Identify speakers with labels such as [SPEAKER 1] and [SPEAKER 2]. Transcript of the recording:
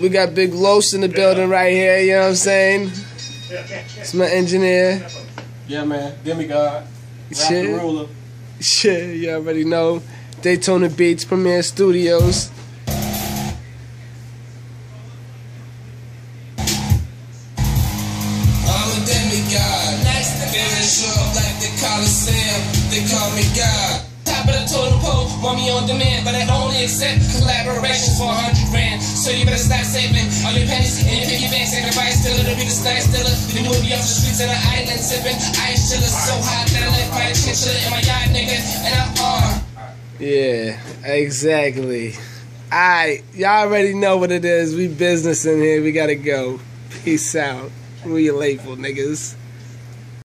[SPEAKER 1] We got Big Los in the building right here, you know what I'm saying? It's my engineer.
[SPEAKER 2] Yeah, man. Demigod. Rap
[SPEAKER 1] Shit.
[SPEAKER 2] the ruler.
[SPEAKER 1] Shit, you already know. Daytona Beats Premier Studios.
[SPEAKER 3] I'm demigod. Nice to meet you. Show up like the Coliseum. They call me God. Want me on demand, but I only accept collaborations for a hundred grand. So you better stop saving all your pennies in your piggy bank. Sacrifice still it'll be the stunt stiller. The movie off the streets of the island, sipping ice chillers so hot that I left my chinchilla in my yard, nigga, and I'm on.
[SPEAKER 1] Yeah, exactly. Alright, y'all already know what it is. We business in here. We gotta go. Peace out. We label, niggas.